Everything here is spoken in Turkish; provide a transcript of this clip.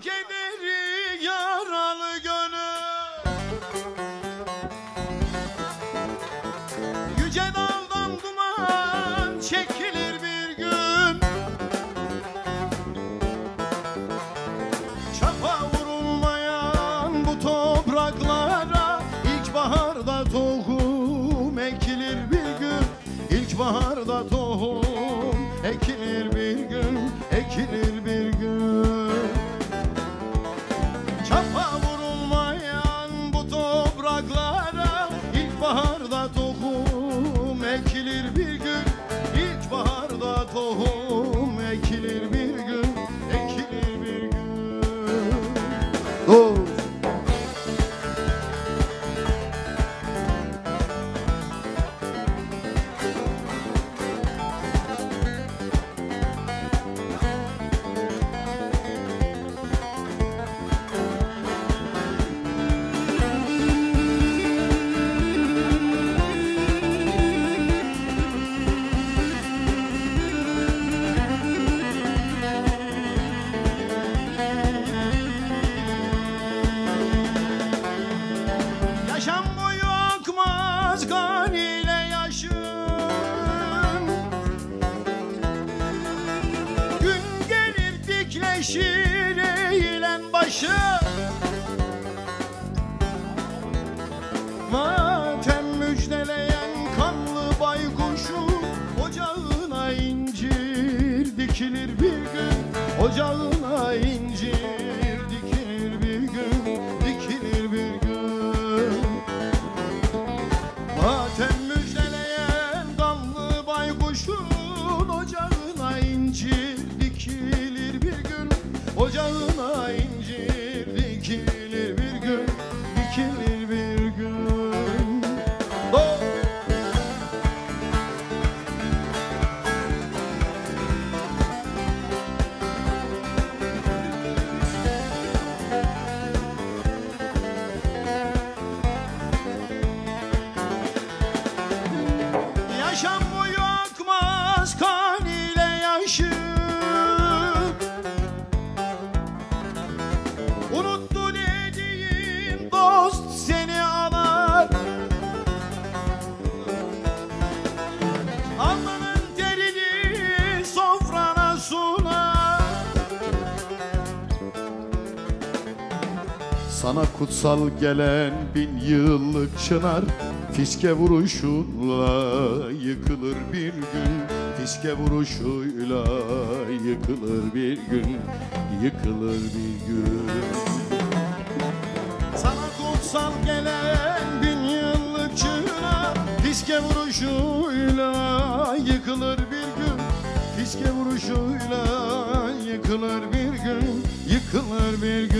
kederi yaralı gönül. Yüce dağdan duman çekilir bir gün. Çapa vurulmayan bu topraklara İlkbaharda tohum ekilir bir gün. İlkbaharda akmaz kan ile yaşım Gün gelir dikleşir eğilen başım Matem müjdeleyen kanlı baykuşu Ocağına incir dikilir bir gün. Ocağına gün Sana kutsal gelen bin yıllık çınar Fiske vuruşuyla yıkılır bir gün. Fiske vuruşuyla yıkılır bir gün Yıkılır bir gün. Sana kutsal gelen bin yıllık çınar Fiske vuruşuyla yıkılır bir gün. Fiske vuruşuyla yıkılır bir gün Yıkılır bir gün